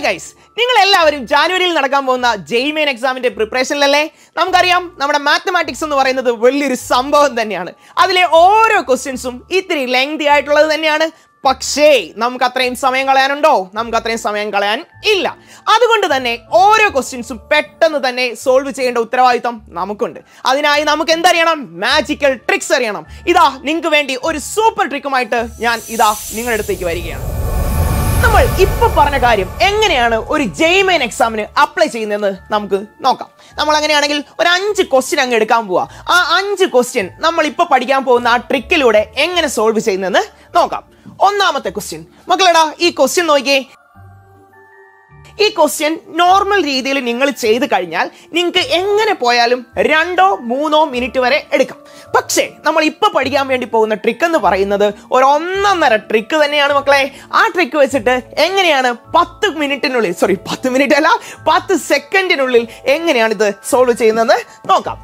Guys നിങ്ങൾ എല്ലാവരും ജാനുവരിയിൽ നടക്കാൻ പോകുന്ന ജെയ് എക്സാമിന്റെ പ്രിപ്പറേഷനിലല്ലേ നമുക്കറിയാം നമ്മുടെ മാത്തമാറ്റിക്സ് എന്ന് പറയുന്നത് വലിയൊരു സംഭവം തന്നെയാണ്. അതിലെ ഓരോ ക്വസ്റ്റ്യൻസും ഇത്തിരി ലെങ്തി ആയിട്ടുള്ളത് തന്നെയാണ്. പക്ഷേ നമുക്ക് അത്രയും സമയം കളയാനുണ്ടോ? നമുക്ക് അത്രയും സമയം കളയാൻ ഇല്ല. അതുകൊണ്ട് തന്നെ ഓരോ ക്വസ്റ്റ്യൻസും പെട്ടെന്ന് തന്നെ സോൾവ് ചെയ്യേണ്ട ഉത്തരവാദിത്തം നമുക്കുണ്ട്. അതിനായി നമുക്ക് എന്തറിയണം? മാജിക്കൽ ട്രിക്സ് അറിയണം. ഇതാ നിങ്ങൾക്ക് വേണ്ടി ഒരു സൂപ്പർ ട്രിക്കുമായിട്ട് ഞാൻ ഇതാ നിങ്ങളുടെ അടുത്തേക്ക് വരികയാണ്. നമ്മൾ ഇപ്പൊ പറഞ്ഞ കാര്യം എങ്ങനെയാണ് ഒരു ജെയ്മെയിൻ എക്സാമിന് അപ്ലൈ ചെയ്യുന്നതെന്ന് നമുക്ക് നോക്കാം. നമ്മൾ അങ്ങനെയാണെങ്കിൽ ഒരു അഞ്ച് ക്വസ്റ്റ്യൻ അങ്ങ് എടുക്കാൻ പോവാ. ആ അഞ്ച് ക്വസ്റ്റ്യൻ നമ്മൾ ഇപ്പൊ പഠിക്കാൻ പോകുന്ന ആ ട്രിക്കിലൂടെ എങ്ങനെ സോൾവ് ചെയ്യുന്നതെന്ന് നോക്കാം. ഒന്നാമത്തെ ക്വസ്റ്റ്യൻ മക്കളെടാ ഈ ക്വസ്റ്റ്യൻ നോക്കിയേ. ഈ ക്വസ്റ്റ്യൻ നോർമൽ രീതിയിൽ നിങ്ങൾ ചെയ്ത് കഴിഞ്ഞാൽ നിങ്ങൾക്ക് എങ്ങനെ പോയാലും രണ്ടോ മൂന്നോ മിനിറ്റ് വരെ എടുക്കാം. പക്ഷേ നമ്മൾ ഇപ്പൊ പഠിക്കാൻ വേണ്ടി പോകുന്ന ട്രിക്ക് എന്ന് പറയുന്നത് ഒരു ഒന്നൊന്നര ട്രിക്ക് തന്നെയാണ് മക്കളെ. ആ ട്രിക്ക് വെച്ചിട്ട് എങ്ങനെയാണ് പത്ത് മിനിറ്റിനുള്ളിൽ സോറി പത്ത് മിനിറ്റ് അല്ല പത്ത് സെക്കൻഡിനുള്ളിൽ എങ്ങനെയാണ് ഇത് സോൾവ് ചെയ്യുന്നതെന്ന് നോക്കാം.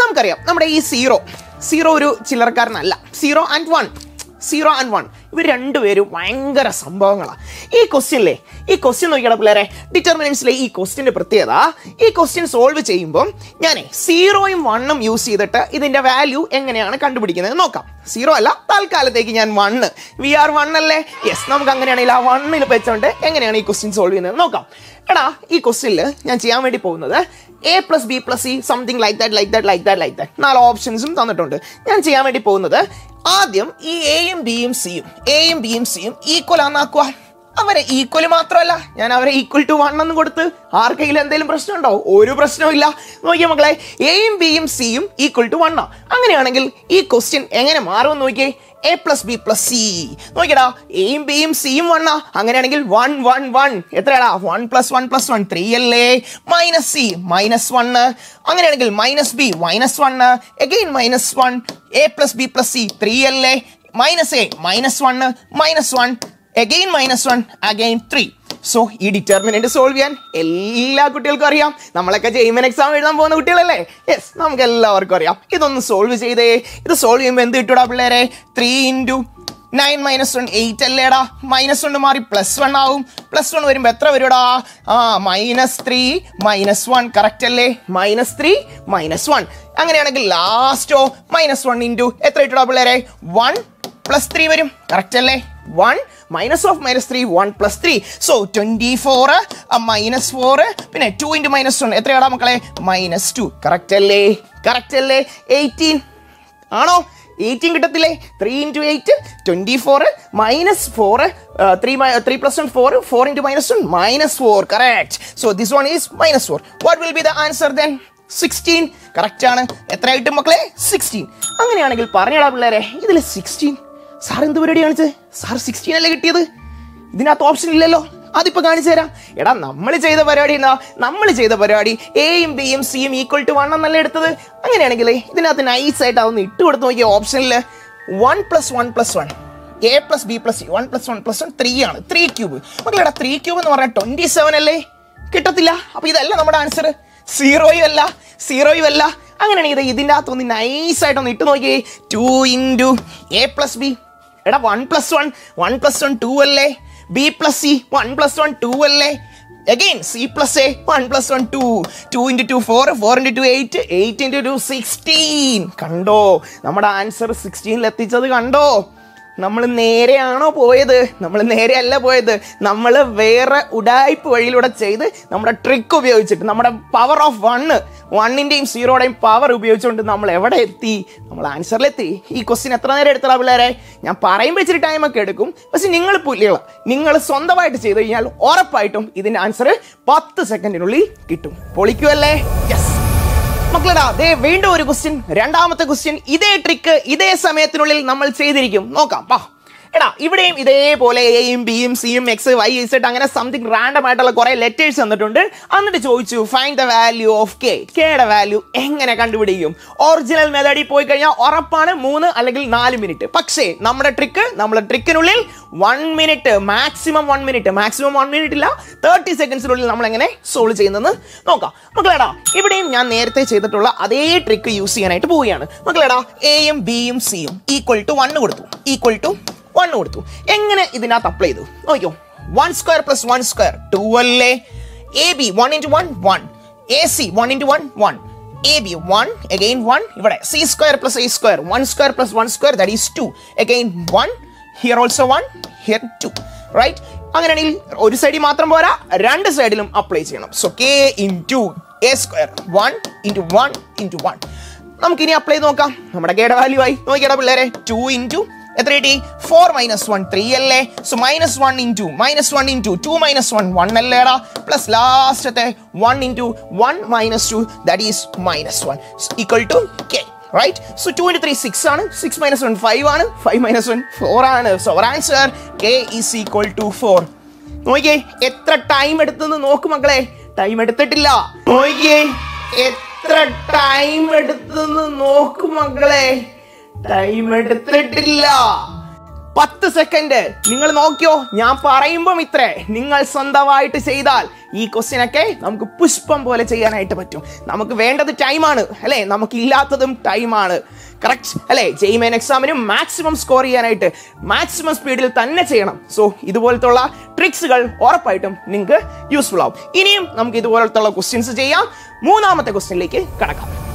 നമുക്കറിയാം നമ്മുടെ ഈ സീറോ സീറോ ഒരു ചില്ലറക്കാരനല്ല. Zero and one zero and one ഇവർ രണ്ടുപേരും ഭയങ്കര സംഭവങ്ങളാണ് ഈ ക്വസ്റ്റ്യനിലെ ഈ ക്വസ്റ്റ്യൻ നോക്കിയാണ് പിള്ളേരെ. ഡിറ്റർമിനൻസിലെ ഈ ക്വസ്റ്റ്യന്റെ പ്രത്യേകത ഈ ക്വസ്റ്റ്യൻ സോൾവ് ചെയ്യുമ്പോൾ ഞാൻ സീറോയും വണ്ണും യൂസ് ചെയ്തിട്ട് ഇതിന്റെ വാല്യൂ എങ്ങനെയാണ് കണ്ടുപിടിക്കുന്നത് നോക്കാം. സീറോ അല്ല തൽക്കാലത്തേക്ക് ഞാൻ വണ്ണ് വി ആർ വൺ അല്ലേ? യെസ് നമുക്ക് അങ്ങനെയാണെങ്കിൽ ആ വണ്ണിൽ വെച്ചുകൊണ്ട് എങ്ങനെയാണ് ഈ ക്വസ്റ്റ്യൻ സോൾവ് ചെയ്യുന്നത് നോക്കാം. എടാ ഈ ക്വസ്റ്റ്യനിൽ ഞാൻ ചെയ്യാൻ വേണ്ടി പോകുന്നത് A plus B plus C something like that like that like that like that നാല് ഓപ്ഷൻസും തന്നിട്ടുണ്ട്. ഞാൻ ചെയ്യാൻ വേണ്ടി പോകുന്നത് ആദ്യം ഈ എയും ബിയും സിയും എയും ബിയും സിയും ഈക്വൽ ആന്നാക്കുക അവരെ ഈക്വൽ മാത്രമല്ല. ഞാൻ അവരെ ഈക്വൽ ടു വൺ എന്ന് കൊടുത്ത് ആർക്കെങ്കിലും എന്തെങ്കിലും പ്രശ്നമുണ്ടോ? ഒരു പ്രശ്നവും ഇല്ല. നോക്കിയേ മക്കളെ എയും ബിയും സിയും ഈക്വൽ ടു വണ്ണാ അങ്ങനെയാണെങ്കിൽ ഈ ക്വസ്റ്റ്യൻ എങ്ങനെ മാറുമെന്ന് നോക്കിയേ? A plus B plus C നോക്കിയടാ എയും ബിയും സിയും വണ്ണാ അങ്ങനെയാണെങ്കിൽ one one one എത്രയാടാ? One plus one plus one three അല്ലേ? മൈനസ് സി മൈനസ് വണ്ണ് അങ്ങനെയാണെങ്കിൽ minus B minus one again minus one A plus B plus C three അല്ലേ? Minus A minus one minus one again minus one again three so ഈ determinant solve ചെയ്യാൻ എല്ലാ കുട്ടികൾക്കും അറിയാം. നമ്മളൊക്കെ Jaiman exam എഴുതാൻ പോകുന്ന കുട്ടികളല്ലേ? യെസ് നമുക്ക് എല്ലാവർക്കും അറിയാം. ഇതൊന്ന് സോൾവ് ചെയ്തേ. ഇത് സോൾവ് ചെയ്യുമ്പോൾ എന്ത് കിട്ടൂടാ പിള്ളേരെ? Three into nine minus one eight അല്ലേടാ? മൈനസ് വൺ മാറി പ്ലസ് വൺ ആവും. പ്ലസ് വൺ വരുമ്പോൾ എത്ര വരുടാ ആ minus three minus one correct അല്ലേ? മൈനസ് ത്രീ മൈനസ് വൺ അങ്ങനെയാണെങ്കിൽ ലാസ്റ്റോ മൈനസ് വൺ ഇന്റു എത്ര ഇട്ടടാ പിള്ളേരെ? വൺ പ്ലസ് ത്രീ വരും. കറക്റ്റ് അല്ലേ? One minus of minus three one plus three so twenty four minus four പിന്നെ ടു ഇന്റു മൈനസ് വൺ എത്രയാടാ മക്കളെ? മൈനസ് ടു കറക്റ്റ് അല്ലേ? കറക്റ്റ് അല്ലേ? എയ്റ്റീൻ ആണോ? Eighteen കിട്ടത്തില്ലേ? Three into eight twenty four minus four three three plus one four four into minus one minus four correct so this one is minus four what will be the answer then sixteen correct ആണ്. എത്ര കിട്ടും മക്കളെ? Sixteen അങ്ങനെയാണെങ്കിൽ പറഞ്ഞടാ പിള്ളേരെ ഇതിൽ sixteen sir എന്ത് പരിപാടി കാണിച്ചത് സാർ സിക്സ്റ്റീൻ അല്ലേ കിട്ടിയത്? ഇതിനകത്ത് ഓപ്ഷൻ ഇല്ലല്ലോ. അതിപ്പോൾ കാണിച്ചു തരാം. എടാ നമ്മൾ ചെയ്ത പരിപാടി എന്നാ നമ്മൾ ചെയ്ത പരിപാടി എയും ബിയും സിയും ഈക്വൽ ടു വൺ എന്നല്ലേ എടുത്തത്? അങ്ങനെയാണെങ്കിൽ ഇതിനകത്ത് നൈസ് ആയിട്ട് അതൊന്ന് ഇട്ട് കൊടുത്ത് നോക്കിയ ഓപ്ഷനിൽ one plus one plus one A plus B plus one plus one plus one three ആണ്. ത്രീ ക്യൂബ് മക്കളെടാ ത്രീ ക്യൂബ് എന്ന് പറഞ്ഞാൽ ട്വന്റി സെവൻ അല്ലേ? കിട്ടത്തില്ല. അപ്പൊ ഇതല്ല നമ്മുടെ ആൻസർ സീറോയും അല്ല. സീറോയും അല്ല. അങ്ങനെയാണെങ്കിൽ ഇത് ഇതിന്റെ അകത്ത് ഒന്ന് നൈസ് ആയിട്ടൊന്ന് ഇട്ട് നോക്കിയേ. Two into A plus B എടാ one plus one one plus one two അല്ലേ? B plus C one plus one two അല്ലേ? Again C plus A one plus one two two into two four four into two eight eight into two sixteen കണ്ടോ? നമ്മുടെ answer സിക്സ്റ്റീനിൽ എത്തിച്ചത് കണ്ടോ? നമ്മൾ നേരെയാണോ പോയത്? നമ്മൾ നേരെയല്ല പോയത്. നമ്മൾ വേറെ ഉടായ്പ് വഴിയിലൂടെ ചെയ്ത് നമ്മുടെ ട്രിക്ക് ഉപയോഗിച്ചിട്ട് നമ്മുടെ പവർ ഓഫ് വണ്ണ് വണ്ണിന്റെയും സീറോയുടെയും പവർ ഉപയോഗിച്ചുകൊണ്ട് നമ്മൾ എവിടെ എത്തി? നമ്മൾ ആൻസറിലെത്തി ഈ ക്വസ്റ്റ്യൻ എത്ര നേരം എടുത്തടാ പിള്ളേരെ? ഞാൻ പറയുമ്പോൾ ഇച്ചിരി ടൈമൊക്കെ എടുക്കും. പക്ഷെ നിങ്ങൾ പുല്ലികള നിങ്ങൾ സ്വന്തമായിട്ട് ചെയ്തു കഴിഞ്ഞാൽ ഉറപ്പായിട്ടും ഇതിന്റെ ആൻസർ പത്ത് സെക്കൻഡിനുള്ളിൽ കിട്ടും. പൊളിക്കുമല്ലേ യെസ് മക്കളടാ ദേ വീണ്ടും ഒരു ക്വസ്റ്റ്യൻ രണ്ടാമത്തെ ക്വസ്റ്റ്യൻ ഇതേ ട്രിക്ക് ഇതേ സമയത്തിനുള്ളിൽ നമ്മൾ ചെയ്തിരിക്കും. നോക്കാം വാ. എടാ ഇവിടെയും ഇതേപോലെ എയും ബിയും സിയും എക്സ് വൈ ഇസെഡ് അങ്ങനെ സംതിങ് റാൻഡം ആയിട്ടുള്ള കുറെ ലെറ്റേഴ്സ് തന്നിട്ടുണ്ട് എന്നിട്ട് ചോദിച്ചു find the value of K കെയുടെ വാല്യൂ എങ്ങനെ കണ്ടുപിടിക്കും? ഒറിജിനൽ മെത്തേഡിൽ പോയി കഴിഞ്ഞാൽ ഉറപ്പാണ് മൂന്ന് അല്ലെങ്കിൽ നാല് മിനിറ്റ് പക്ഷേ നമ്മുടെ ട്രിക്ക് നമ്മുടെ ട്രിക്കിനുള്ളിൽ one minute maximum one minute maximum one minute ഇല്ല തേർട്ടി സെക്കൻഡ്സിനുള്ളിൽ നമ്മൾ എങ്ങനെ സോൾവ് ചെയ്യുന്നത് നോക്കാം. മക്കളെടാ ഇവിടെയും ഞാൻ നേരത്തെ ചെയ്തിട്ടുള്ള അതേ ട്രിക്ക് യൂസ് ചെയ്യാനായിട്ട് പോവുകയാണ്. മക്കളെടാ എയും ബിയും സിയും ഈക്വൽ ടു വണ്ണ് കൊടുത്തു. ഈക്വൽ ടു വണ്ണ് കൊടുത്തു എങ്ങനെ ഇതിനകത്ത് അപ്ലൈ ചെയ്തു? നോക്കിയോ one square plus one square two അല്ലേ? A B one into one one A C one into one one A B one again one ഇവിടെ C square plus A square one square plus one square that is two again one here also one here two right അങ്ങനെയാണെങ്കിൽ ഒരു സൈഡിൽ മാത്രം പോരാ. രണ്ട് സൈഡിലും apply ചെയ്യണം. So K into A square one into one into one നമുക്കിനി apply നോക്കാം. നമ്മുടെ കേട വാല്യൂ ആയി. നോക്കിയടാ പിള്ളേരെ. ടു ഇന്റു എത്ര കിട്ടി? ഫോർ മൈനസ് വൺ ത്രീ അല്ലേ? So minus one into minus one into two minus one one അല്ലേടാ? പ്ലസ് ലാസ്റ്റത്തെ one into one minus two that is minus one equal to K right so two into three six ആണ്. Six minus one five ആണ്. Five minus one four ആണ്. So our answer K is equal to four നോക്കിയേ എത്ര time എടുത്തെന്ന് നോക്ക് മക്കളെ. Time എടുത്തിട്ടില്ല. നോക്കിയേ എത്ര ടൈം എടുത്തെന്ന് നോക്ക് മക്കളെ. ടൈം എടുത്തിട്ടില്ല. പത്ത് സെക്കൻഡ് നിങ്ങൾ നോക്കിയോ ഞാൻ പറയുമ്പം ഇത്രേ. നിങ്ങൾ സ്വന്തമായിട്ട് ചെയ്താൽ ഈ ക്വസ്റ്റ്യൻ ഒക്കെ നമുക്ക് പുഷ്പം പോലെ ചെയ്യാനായിട്ട് പറ്റും. നമുക്ക് വേണ്ടത് ടൈമാണ് അല്ലേ? നമുക്ക് ഇല്ലാത്തതും ടൈമാണ് കറക്റ്റ് അല്ലേ? ജെയ്മെയിൻ എക്സാമിന് മാക്സിമം സ്കോർ ചെയ്യാനായിട്ട് മാക്സിമം സ്പീഡിൽ തന്നെ ചെയ്യണം. സോ ഇതുപോലത്തുള്ള ട്രിക്സുകൾ ഉറപ്പായിട്ടും നിങ്ങൾക്ക് യൂസ്ഫുൾ ആവും. ഇനിയും നമുക്ക് ഇതുപോലത്തുള്ള ക്വസ്റ്റ്യൻസ് ചെയ്യാം. മൂന്നാമത്തെ ക്വസ്റ്റ്യനിലേക്ക് കടക്കാം.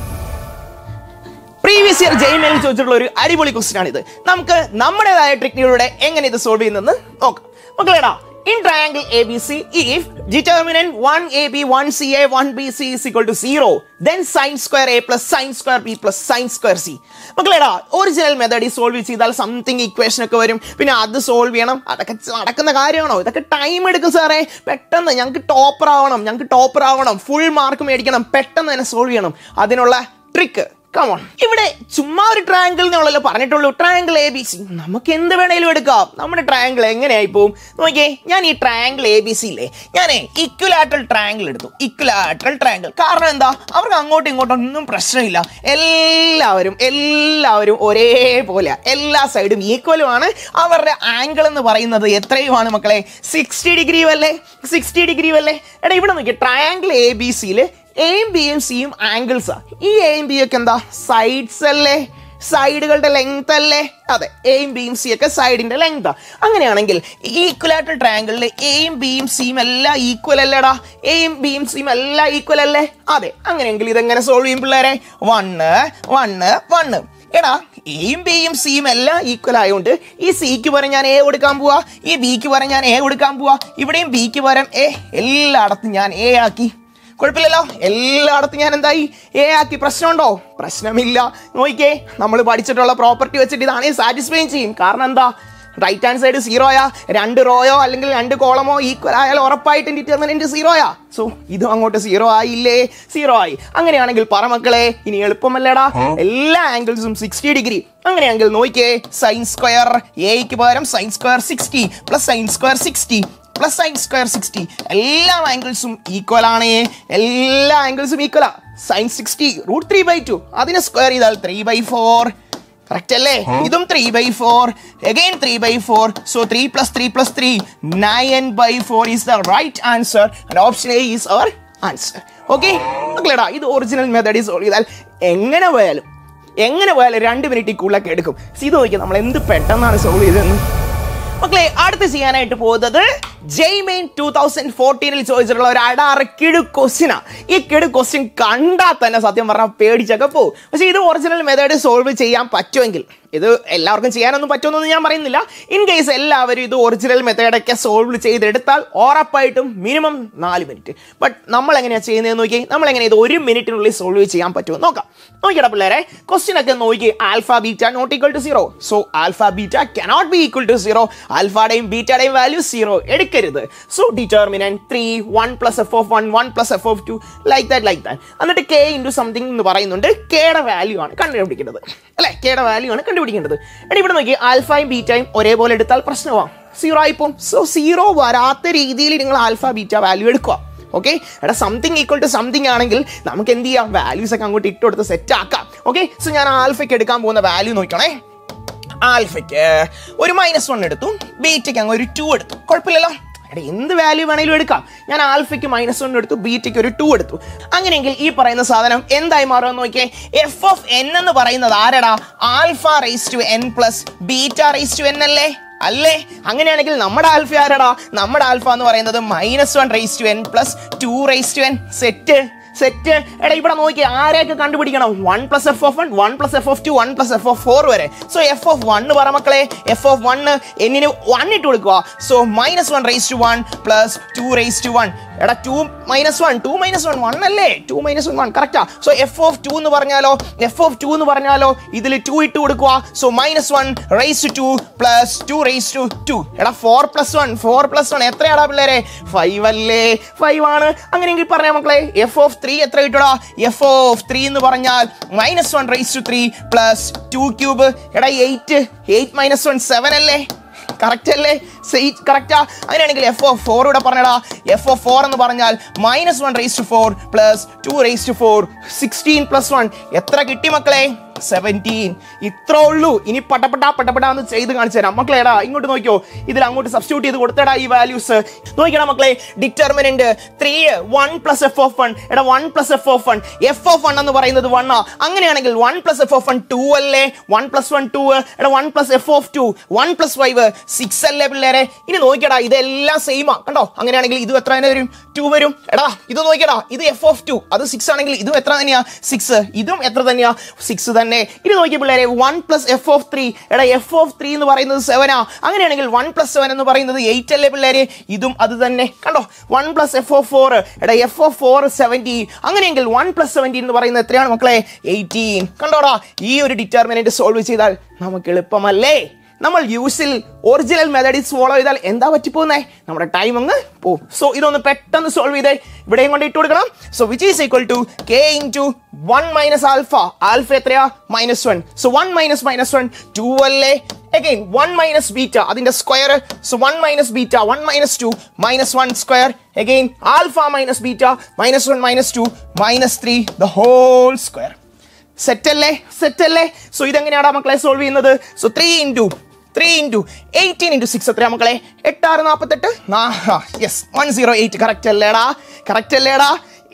പ്രീവിയസ് ഇയർ ജെയിമെയിൽ ചോദിച്ചിട്ടുള്ള ഒരു അടിപൊളി ക്വസ്റ്റ്യൻ ആണിത്. നമുക്ക് നമ്മുടേതായ ട്രിക്കിലൂടെ എങ്ങനെ ഇത് സോൾവ് ചെയ്യുന്നെന്ന് നോക്കാം. മക്കളേടാ in triangle A B C if determinant one A B one C A one B C is equal to zero then sine square A plus sine square B plus sine square C മക്കളേടാ original മെത്തേഡിൽ solve ചെയ്താൽ something equation ഒക്കെ വരും. പിന്നെ അത് solve ചെയ്യണം. അതൊക്കെ നടക്കുന്ന കാര്യമാണോ? ഇതൊക്കെ ടൈം എടുക്കും സാറേ പെട്ടെന്ന് ഞങ്ങൾക്ക് ടോപ്പർ ആവണം. ഞങ്ങൾക്ക് ടോപ്പർ ആവണം. ഫുൾ മാർക്ക് മേടിക്കണം. പെട്ടെന്ന് തന്നെ സോൾവ് ചെയ്യണം. അതിനുള്ള ട്രിക്ക് കമോൺ ഇവിടെ ചുമ്മാ ഒരു ട്രയാങ്കിൾ എന്നുള്ളല്ലോ പറഞ്ഞിട്ടുള്ളൂ. ട്രയാങ്കിൾ എ ബി സി നമുക്ക് എന്ത് വേണേലും എടുക്കാം. നമ്മുടെ ട്രയാങ്കിൾ എങ്ങനെയായി പോവും? നോക്കിയേ ഞാൻ ഈ ട്രയാങ്കിൾ എ ബി സി ഇല്ലേ ഞാൻ ഇക്വലാറ്റൽ ട്രയാങ്കിൾ എടുത്തു. ഇക്വലാറ്റൽ ട്രയാങ്കിൾ കാരണം എന്താ? അവർക്ക് അങ്ങോട്ടും ഇങ്ങോട്ടും ഒന്നും പ്രശ്നമില്ല. എല്ലാവരും എല്ലാവരും ഒരേപോലെ എല്ലാ സൈഡും ഈക്വലും ആണ്. അവരുടെ ആംഗിൾ എന്ന് പറയുന്നത് എത്രയുമാണ് മക്കളെ? സിക്സ്റ്റി ഡിഗ്രി അല്ലേ? സിക്സ്റ്റി ഡിഗ്രി അല്ലേ? എടാ ഇവിടെ നോക്കിയേ ട്രയാങ്കിൾ എ ബി സിയിൽ എയും ബിയും സിയും ആ. ഈ എയും ബി ഒക്കെ എന്താ? സൈഡ്സ് അല്ലേ? സൈഡുകളുടെ ലെങ്ത് അല്ലേ? അതെ എയും ബിയും സി ഒക്കെ സൈഡിന്റെ ലെങ്ത് ലെങ്താ അങ്ങനെയാണെങ്കിൽ ഈക്വലായിട്ട് ട്രയാങ്കിളിൽ എയും ബിയും സിയും എല്ലാം ഈക്വൽ അല്ലേടാ? എയും ബിയും സിയും എല്ലാം ഈക്വൽ അല്ലേ? അതെ അങ്ങനെയെങ്കിൽ ഇതെങ്ങനെ സോൾവ് ചെയ്യും പിള്ളേരെ? വണ്ണ് വണ്ണ് വണ്ണ് എടാ എയും ബിയും സിയും എല്ലാം ഈക്വൽ ആയതുകൊണ്ട് ഈ സിക്ക് പകരം ഞാൻ എ കൊടുക്കാൻ പോവാ. ഈ ബിക്ക് പകരം ഞാൻ എ കൊടുക്കാൻ പോവാ. ഇവിടെയും ബിക്ക് പകരം എ എല്ലായിടത്തും ഞാൻ എ ആക്കി. കുഴപ്പമില്ലല്ലോ. എല്ലായിടത്തും ഞാൻ എന്തായി ഏ ആക്കി. പ്രശ്നമുണ്ടോ? പ്രശ്നമില്ല. നോക്കിക്കേ. നമ്മൾ പഠിച്ചിട്ടുള്ള പ്രോപ്പർട്ടി വെച്ചിട്ട് ഇതാണെങ്കിൽ സാറ്റിസ്ഫൈ ചെയ്യും കാരണം എന്താ? റൈറ്റ് ഹാൻഡ് സൈഡ് സീറോയാ രണ്ട് റോയോ അല്ലെങ്കിൽ രണ്ട് കോളമോ ഈക്വൽ ആയാൽ ഉറപ്പായിട്ടും ഡിറ്റർമിനന്റ് സീറോയാ സോ ഇതും അങ്ങോട്ട് സീറോ ആയില്ലേ? സീറോ ആയി. അങ്ങനെയാണെങ്കിൽ പറ മക്കളെ ഇനി എളുപ്പമല്ലേടാ? എല്ലാ ആംഗിൾസും സിക്സ്റ്റി ഡിഗ്രി അങ്ങനെയാണെങ്കിൽ നോക്കിയേ സൈൻ സ്ക്വയർ എക്ക് പകരം sine square sixty plus sine square sixty plus sine square sixty എല്ലാ ആംഗിൾസും ഈക്വൽ ആണ് എല്ലാ ആംഗിൾസും ഈക്വലാ sine sixty root three by two അതിനെ സ്ക്വയർ ചെയ്താൽ ത്രീ ബൈ ഫോർ കറക്റ്റ് അല്ലേ? ഇതും three by four again three by four so three plus three plus three nine by four is the right answer and option A is our answer okay മക്കളെടാ ഇത് original method solve ചെയ്താൽ എങ്ങനെ പോയാലും എങ്ങനെ പോയാലും രണ്ട് minute കൂടുതലൊക്കെ എടുക്കും. ഇത് നോക്കിയാൽ നമ്മൾ എന്ത് പെട്ടെന്നാണ് സോൾവ് ചെയ്തതെന്ന്. മക്കളെ അടുത്ത് ചെയ്യാനായിട്ട് പോകുന്നത് ജെയ്മെയിൻ ടൂ തൗസൻഡ് ഫോർട്ടീനിൽ ചോദിച്ചിട്ടുള്ള ഒരു അടാറ് കിഴു ക്വസ്റ്റിനാ ഈ കിഴു ക്വസ്റ്റ്യൻ കണ്ടാൽ തന്നെ സത്യം പറഞ്ഞാൽ പേടിച്ചൊക്കെ പോകും പക്ഷേ ഇത് ഒറിജിനൽ മെത്തേഡ് സോൾവ് ചെയ്യാൻ പറ്റുമെങ്കിൽ ഇത് എല്ലാവർക്കും ചെയ്യാനൊന്നും പറ്റുമെന്നൊന്നും ഞാൻ പറയുന്നില്ല. ഇൻ കേസ് എല്ലാവരും ഇത് ഒറിജിനൽ മെത്തേഡൊക്കെ സോൾവ് ചെയ്തെടുത്താൽ ഉറപ്പായിട്ടും മിനിമം നാല് മിനിറ്റ് ബട്ട് നമ്മൾ എങ്ങനെയാണ് ചെയ്യുന്നതെന്ന് നോക്കി നമ്മൾ എങ്ങനെ ഇത് ഒരു മിനിറ്റിനുള്ളിൽ സോൾവ് ചെയ്യാൻ പറ്റുമോ നോക്കാം. നോക്കിയടാ പിള്ളേരെ ക്വസ്റ്റ്യൻ ഒക്കെ നോക്കി alpha beta not equal to zero so alpha beta cannot be equal to zero ആൽഫയുടെയും ബീറ്റയുടെയും വാല്യൂ സീറോ എടുക്കരുത്. So determinant three one plus F of one one plus F of two like that like that എന്നിട്ട് K into something എന്ന് പറയുന്നുണ്ട്. കെയുടെ value ആണ് കണ്ടുപിടിക്കേണ്ടത്. അല്ലേ? കെയുടെ വാല്യൂ ആണ് കണ്ടുപിടിക്കേണ്ടത്. എടാ ഇവിടെ നോക്കി ആൽഫയും ബീറ്റയും ഒരേപോലെ എടുത്താൽ പ്രശ്നമാണ് സീറോ ആയിപ്പോവും സോ സീറോ വരാത്ത രീതിയിൽ നിങ്ങൾ ആൽഫ ബീറ്റ വാല്യൂ എടുക്കുക. ഓക്കെ എടാ സംതിങ് ഈക്വൽ ടു സംതിങ് ആണെങ്കിൽ നമുക്ക് എന്ത് ചെയ്യാം? വാല്യൂസ് ഒക്കെ അങ്ങോട്ട് ഇട്ട് കൊടുത്ത് സെറ്റ് ആക്കാം. ഓക്കെ സോ ഞാൻ ആൽഫയ്ക്ക് എടുക്കാൻ പോകുന്ന വാല്യൂ നോക്കണേ ആൽഫയ്ക്ക് ഒരു മൈനസ് വൺ എടുത്തു. ബീറ്റയ്ക്ക് അങ്ങ് ഒരു ടു എടുത്തു. കുഴപ്പമില്ലല്ലോ? എടാ എന്ത് വാല്യൂ വേണേലും എടുക്കാം. ഞാൻ ആൽഫയ്ക്ക് മൈനസ് വൺ എടുത്തു ബീറ്റയ്ക്ക് ഒരു ടു എടുത്തു. അങ്ങനെയെങ്കിൽ ഈ പറയുന്ന സാധനം എന്തായി മാറുമെന്ന് നോക്കിയേ. എഫ് ഓഫ് എൻ എന്ന് പറയുന്നത് ആരടാ? Alpha raise to n plus beta raise to n അല്ലേ? അല്ലേ? അങ്ങനെയാണെങ്കിൽ നമ്മുടെ ആൽഫ ആരടാ? നമ്മുടെ ആൽഫ എന്ന് പറയുന്നത് minus one raise to n plus two raise to n set set എടാ ഇവിടെ നോക്കി ആരെയൊക്കെ കണ്ടുപിടിക്കണം? One plus f of one one plus f of two one plus f of four വരെ. സോ എഫ് ഓഫ് വൺ പറ മക്കളെ F of one എന്നിന് one ഇട്ട് കൊടുക്കുക so minus one raise to one plus two raise to one എടാ two minus one two minus one one അല്ലേ? To minus one one കറക്റ്റാ so F of two എന്ന് പറഞ്ഞാലോ എഫ് ഓഫ് ടു എന്ന് പറഞ്ഞാലോ ഇതിൽ ടു ഇട്ട് കൊടുക്കുക so minus one raise to plus two raise to two എടാ four plus one four plus one എത്രയാടാ പിള്ളേരെ? ഫൈവ് അല്ലേ? ഫൈവ് ആണ്. അങ്ങനെയെങ്കിൽ പറഞ്ഞാൽ മക്കളെ എഫ് ഓഫ് ത്രീ എത്ര കിട്ടൂടാ എഫ് ഓഫ് ത്രീ എന്ന് പറഞ്ഞാൽ minus one raise to three plus two cube എടാ eight eight minus one seven അല്ലേ? കറക്റ്റ് അല്ലേ? സെയ്റ്റ് കറക്റ്റാ അങ്ങനെയാണെങ്കിൽ എഫ് ഓ ഫോർ ഇവിടെ പറഞ്ഞടാ. എഫ് ഓ ഫോർ എന്ന് പറഞ്ഞാൽ minus one raise to four plus two raise to four sixteen plus one എത്ര കിട്ടി മക്കളെ? സെവന്റീൻ ഇത്ര ഉള്ളൂ. ഇനി പട്ടപ്പെട്ടാ പട്ടപ്പെട്ടാ എന്ന് ചെയ്ത് കാണിച്ചു തരാം. മക്കളെടാ ഇങ്ങോട്ട് നോക്കിയോ ഇതിൽ അങ്ങോട്ട് സബ്സ്റ്റിറ്റ്യൂട്ട് ചെയ്ത് കൊടുത്തടാ ഈ വാല്യൂസ് നോക്കിയടാ മക്കളെ determinant three one plus f of one എടാ one plus f of one f of one എന്ന് പറയുന്നത് വൺ ആ. അങ്ങനെയാണെങ്കിൽ one plus f of one two അല്ലേ? വൺ പ്ലസ് വൺ ടു എടാ one plus f of two one plus five six അല്ലേ പിള്ളേരെ? ഇനി നോക്കിയടാ ഇതെല്ലാം ആ. കണ്ടോ? അങ്ങനെയാണെങ്കിൽ ഇതും എത്ര തന്നെ വരും? ടു വരും. എടാ ഇത് നോക്കിയടാ ഇത് എഫ് ഓഫ് ടു അത് സിക്സ് ആണെങ്കിൽ ഇതും എത്ര തന്നെയാ? സിക്സ് ഇതും എത്ര തന്നെയാ? സിക്സ് തന്നെ. ഇനി നോക്കിയ പിള്ളേരെ one plus f of three എടാ എഫ് ഓഫ് ത്രീ എന്ന് പറയുന്നത് സെവനാ അങ്ങനെയാണെങ്കിൽ വൺ പ്ലസ് സെവൻ എന്ന് പറയുന്നത് എയ്റ്റ് അല്ലേ പിള്ളേരെ? ഇതും അത് തന്നെ. കണ്ടോ? One plus f of four എടാ എഫ് ഓഫ് ഫോർ സെവന്റീൻ അങ്ങനെയെങ്കിൽ വൺ പ്ലസ് സെവന്റീൻ എന്ന് പറയുന്നത് എത്രയാണ് മക്കളെ? എയ്റ്റീൻ കണ്ടോടാ? ഈ ഒരു ഡിറ്റർമിനന്റ് സോൾവ് ചെയ്താൽ നമുക്ക് എളുപ്പമല്ലേ? നമ്മൾ യൂസിൽ ഒറിജിനൽ മെത്തഡിസ് ഫോളോ ചെയ്താൽ എന്താ പറ്റിപ്പോന്നേ നമ്മുടെ ടൈം അങ്ങ് പോകും സോ ഇതൊന്ന് പെട്ടെന്ന് സോൾവ് ചെയ്തേ. ഇവിടെയും കൊണ്ട് ഇട്ട് കൊടുക്കണം. So which is equal to k in two one minus alpha alpha എത്രയാ? Minus one so one minus minus one two അല്ലേ? അഗൈൻ വൺ മൈനസ് ബീറ്റ അതിന്റെ square so one minus beta one minus two minus one square again alpha minus beta minus one minus two minus three the whole square set അല്ലേ? Set അല്ലേ? So ഇതെങ്ങനെയാണ് മക്കളെ solve ചെയ്യുന്നത്? So three into three into eighteen into six എത്രയാ മക്കളെ? എട്ടാറ് നാൽപ്പത്തെട്ട് yes one zero eight correct അല്ലേടാ? കറക്റ്റ് അല്ലേടാ?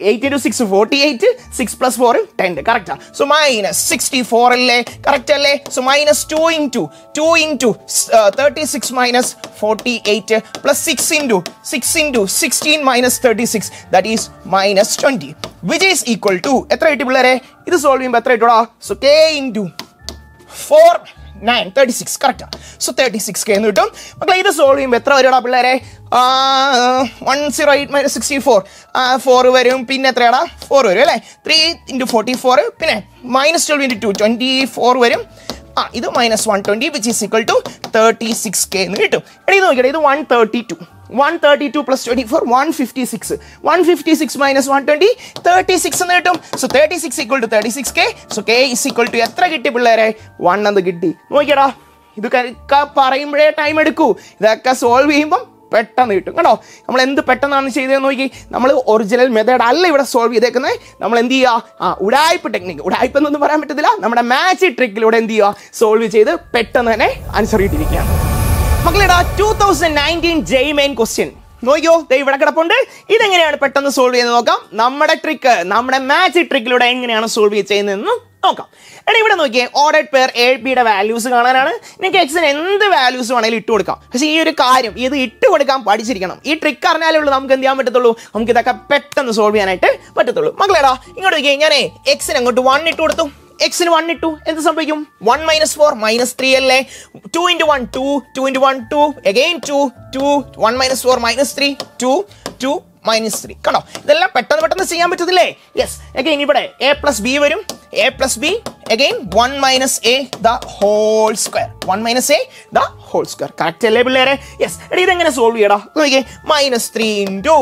Eight into six forty eight six plus four ten correct so minus sixty four അല്ലേ? കറക്റ്റ് അല്ലേ? So minus two into two into thirty six minus forty eight plus six into six into sixteen minus thirty six that is minus twenty which is equal to എത്ര കിട്ടി പിള്ളേരെ? ഇത് solve ചെയ്യുമ്പോൾ എത്ര കിട്ടൂടാ so k into four nine thirty six correct so thirty six k എന്ന് കിട്ടും. മക്കളെ ഇത് സോൾവ് ചെയ്യുമ്പോൾ എത്ര വരുവാടാ പിള്ളേരെ? One zero eight minus sixty four four വരും. പിന്നെ എത്രയാടാ? ഫോർ വരും അല്ലേ? ത്രീ ഇന്റു ഫോർട്ടി ഫോർ പിന്നെ minus twelve into two twenty four വരും. ആ ഇത് minus one twenty which is equal to thirty six k എന്ന് കിട്ടും. എടീ നോക്കിയിട്ട് ഇത് one thirty two one thirty two plus twenty four one fifty six one fifty six minus one twenty thirty six എന്ന് കിട്ടും. So thirty six equal to thirty six k so k is equal to എത്ര കിട്ടി പിള്ളേരെ? One എന്ന് കിട്ടി. നോക്കിയടാ ഇത് ഒക്കെ പറയുമ്പോഴേ ടൈം എടുക്കൂ. ഇതൊക്കെ സോൾവ് ചെയ്യുമ്പം പെട്ടെന്ന് കിട്ടും. കേട്ടോ നമ്മൾ എന്ത് പെട്ടെന്നാണ് ചെയ്തതെന്ന് നോക്കി. നമ്മൾ ഒറിജിനൽ മെത്തേഡ് അല്ല ഇവിടെ സോൾവ് ചെയ്തേക്കുന്നത് നമ്മൾ എന്ത് ചെയ്യുക? ആ ഉടായ്പ ടെക്നിക്ക് ഉടായ്പ എന്നൊന്നും പറയാൻ പറ്റത്തില്ല. നമ്മുടെ മാജിക് ട്രിക്കിലൂടെ എന്ത് ചെയ്യുക? സോൾവ് ചെയ്ത് പെട്ടെന്ന് തന്നെ ആൻസർ കിട്ടിയിരിക്കുകയാണ്. മക്കളെടാ two thousand nineteen JEE main question നോക്കിയോ? ദേ ഇവിടെ കിടപ്പുണ്ട്. ഇതെങ്ങനെയാണ് പെട്ടെന്ന് സോൾവ് ചെയ്യുന്നത് നോക്കാം. നമ്മുടെ ട്രിക്ക് നമ്മുടെ മാജിക് ട്രിക്കിലൂടെ എങ്ങനെയാണ് സോൾവ് ചെയ്യുന്നതെന്ന് നോക്കാം. എടാ ഇവിടെ നോക്കിയേ ഓർഡേഡ് പെയർ എ ബിയുടെ വാല്യൂസ് കാണാനാണ്. നിങ്ങൾക്ക് എക്സിന് എന്ത് വാല്യൂസ് വേണമെങ്കിലും ഇട്ട് കൊടുക്കാം. പക്ഷേ ഈ ഒരു കാര്യം ഇത് ഇട്ട് കൊടുക്കാൻ പഠിച്ചിരിക്കണം. ഈ ട്രിക്ക് അറിഞ്ഞാലേ ഉള്ളൂ നമുക്ക് എന്ത് ചെയ്യാൻ പറ്റത്തുള്ളൂ. നമുക്ക് ഇതൊക്കെ പെട്ടെന്ന് സോൾവ് ചെയ്യാനായിട്ട് പറ്റത്തുള്ളൂ. മക്കളെടാ ഇങ്ങോട്ട് നോക്കിയേ ഞാനേ എക്സിന് അങ്ങോട്ട് വൺ ഇട്ട് കൊടുത്തു. എക്സിന് വൺ ഇട്ടു. എന്ത് സംഭവിക്കും? One minus four minus three അല്ലേ? Two into one two two into one two again two two one minus four minus three two two minus three കണ്ടോ? ഇതെല്ലാം പെട്ടെന്ന് പെട്ടെന്ന് ചെയ്യാൻ പറ്റത്തില്ലേ? യെസ് അഗൈൻ ഇവിടെ എ പ്ലസ് ബി വരും. A plus b again one minus a the whole square one minus a the whole square correct അല്ലേ പിള്ളേരെ? യെസ് എടി ഇതെങ്ങനെ സോൾവ് ചെയ്യടാ? നോക്കിയേ. Minus three into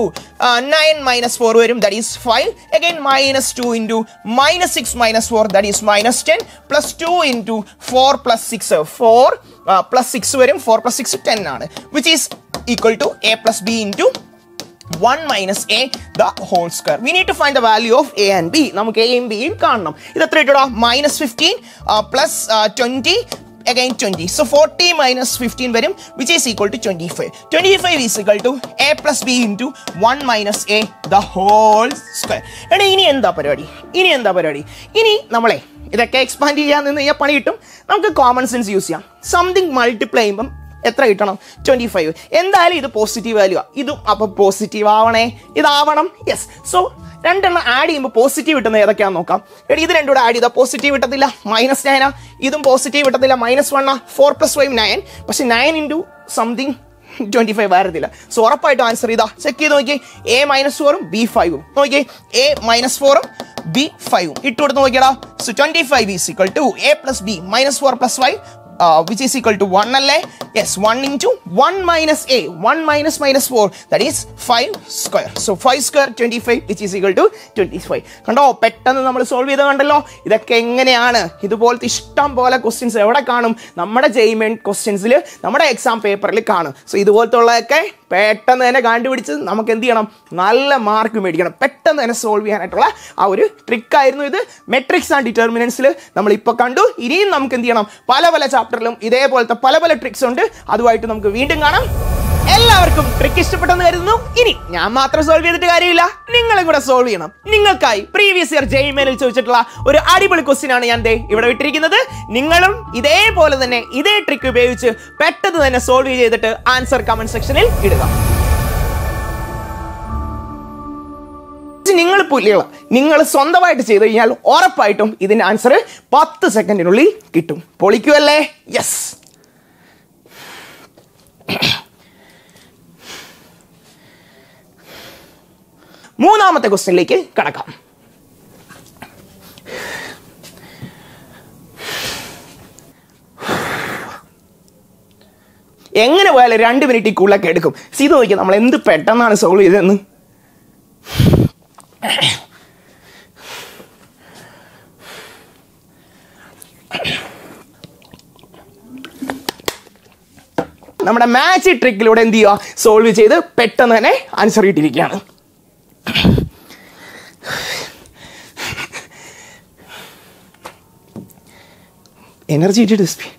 nine minus four വരും. That is five again minus two into minus six minus four that is minus ten plus two into four plus six four plus six വരും. Four plus six ten ആണ്. Which is equal to a plus b into 1 minus a the whole square. We need to find the value of a and b. നമുക്ക് a ബിയും കാണണം. ഇത് എത്ര ഇട്ടടാ? Minus fifteen plus twenty again twenty so forty minus fifteen വരും which is equal to twenty five twenty five is equal to a plus b into one minus a the whole square എടാ ഇനി എന്താ പരിപാടി? ഇനി എന്താ പരിപാടി? ഇനി നമ്മളെ ഇതൊക്കെ എക്സ്പാൻഡ് ചെയ്യാൻ നിന്ന് കഴിഞ്ഞാൽ പണി കിട്ടും. നമുക്ക് കോമൺ സെൻസ് യൂസ് ചെയ്യാം. സംതിങ് മൾട്ടിപ്ലൈ ചെയ്യുമ്പം എത്ര കിട്ടണം? ട്വന്റി ഫൈവ് എന്തായാലും ഇത് പോസിറ്റീവ് വാല്യൂ ആ. ഇതും അപ്പോൾ പോസിറ്റീവ് ആവണേ? ഇതാവണം. യെസ് സോ രണ്ടെണ്ണം ആഡ് ചെയ്യുമ്പോൾ പോസിറ്റീവ് കിട്ടുന്നത് ഏതൊക്കെയാണെന്ന് നോക്കാം. എടി ഇത് രണ്ടും കൂടെ ആഡ് ചെയ്താൽ പോസിറ്റീവ് കിട്ടത്തില്ല മൈനസ് നയനാ ഇതും പോസിറ്റീവ് കിട്ടത്തില്ല. മൈനസ് വണ്ണാ ഫോർ പ്ലസ് ഫൈവ് നയൻ പക്ഷെ nine into something twenty five വരത്തില്ല. സോ ഉറപ്പായിട്ടും ആൻസർ ചെയ്താ ചെക്ക് ചെയ്ത് നോക്കി എ മൈനസ് ഫോറും ബി ഫൈവും നോക്കി എ മൈനസ് ഫോറും ബി ഫൈവും ഇട്ട് കൊടുത്ത് നോക്കിയടാ. So twenty five is equal to a plus b minus four plus five which is equal to one അല്ലേ? Into one minus a one minus minus four that is five square so five square twenty five which is equal to twenty five കണ്ടോ? പെട്ടെന്ന് നമ്മൾ solve ചെയ്ത് കണ്ടല്ലോ? ഇതൊക്കെ എങ്ങനെയാണ്? ഇതുപോലത്തെ ഇഷ്ടം പോലെ ക്വസ്റ്റ്യൻസ് എവിടെ കാണും? നമ്മുടെ ജെയ്മെന്റ് ക്വസ്റ്റ്യൻസിൽ നമ്മുടെ എക്സാം പേപ്പറിൽ കാണും. സോ ഇതുപോലത്തെ ഉള്ളതൊക്കെ പെട്ടെന്ന് തന്നെ കണ്ടുപിടിച്ച് നമുക്ക് എന്ത് ചെയ്യണം? നല്ല മാർക്ക് മേടിക്കണം. പെട്ടെന്ന് തന്നെ സോൾവ് ചെയ്യാനായിട്ടുള്ള ആ ഒരു ട്രിക്കായിരുന്നു ഇത്. മെട്രിക്സ് ആൻഡ് ഡിറ്റർമിനൻസിൽ നമ്മൾ ഇപ്പോൾ കണ്ടു. ഇനിയും നമുക്ക് എന്ത് ചെയ്യണം? പല പല ചാപ്റ്ററിലും ഇതേപോലത്തെ പല പല ട്രിക്സ് ഉണ്ട്. അതുമായിട്ട് നമുക്ക് വീണ്ടും കാണാം. എല്ലാവർക്കും ട്രിക്ക് ഇഷ്ടപ്പെട്ടെന്ന് കരുതുന്നു. ഇനി ഞാൻ മാത്രം സോൾവ് ചെയ്തിട്ട് കാര്യമില്ല. നിങ്ങളും കൂടെ സോൾവ് ചെയ്യണം. നിങ്ങൾക്കായി പ്രീവിയസ് ഇയർ ജെയ്മെയിലിൽ ചോദിച്ചിട്ടുള്ള ഒരു അടിപൊളി ക്വസ്റ്റ്യൻ ആണ് ഞാൻ ദേ ഇവിടെ വിട്ടിരിക്കുന്നത് നിങ്ങളും ഇതേപോലെ തന്നെ ഇതേ ട്രിക്ക് ഉപയോഗിച്ച് പെട്ടെന്ന് തന്നെ സോൾവ് ചെയ്തിട്ട് ആൻസർ കമന്റ് സെക്ഷനിൽ ഇടുക. നിങ്ങൾ പുലികള. നിങ്ങൾ സ്വന്തമായിട്ട് ചെയ്തു കഴിഞ്ഞാൽ ഉറപ്പായിട്ടും ഇതിന്റെ ആൻസർ പത്ത് സെക്കൻഡിനുള്ളിൽ കിട്ടും. പൊളിക്കുമല്ലേ യെസ് മൂന്നാമത്തെ ക്വസ്റ്റ്യനിലേക്ക് കടക്കാം. എങ്ങനെ പോയാലും രണ്ട് മിനിറ്റ് കൂടുതലൊക്കെ എടുക്കും. സീത നോക്കി നമ്മൾ എന്ത് പെട്ടെന്നാണ് സോൾവ് ചെയ്തതെന്ന്? നമ്മുടെ മാച്ച് ട്രിക്കിലൂടെ എന്ത് ചെയ്യുക സോൾവ് ചെയ്ത് പെട്ടെന്ന് തന്നെ ആൻസർ കിട്ടിയിരിക്കുകയാണ്. energy did speed